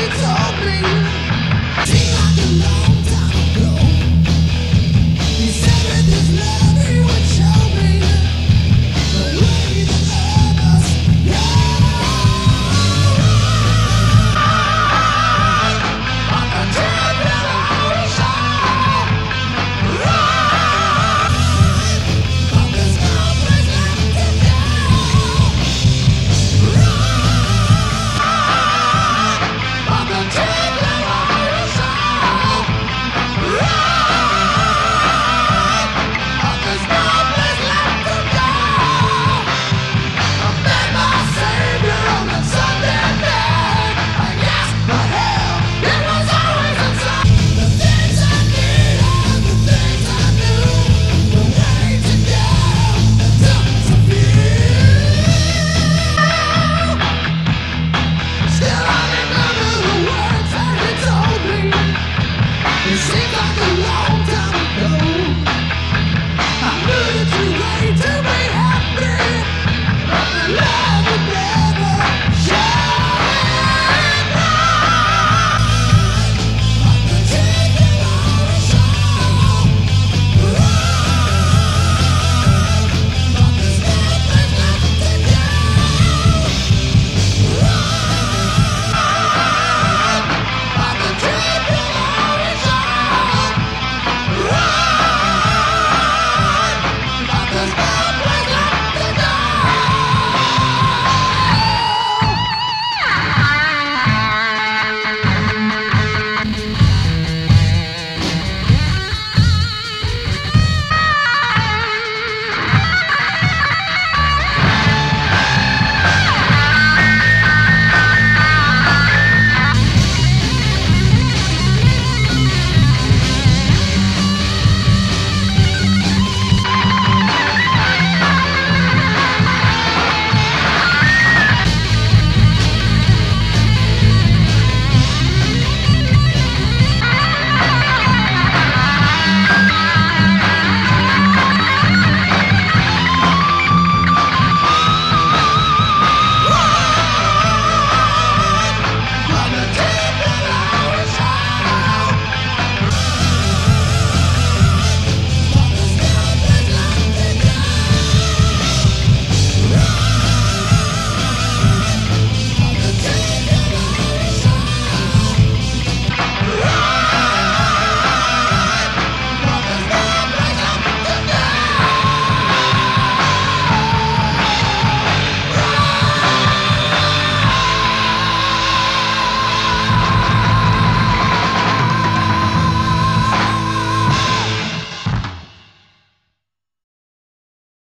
It's all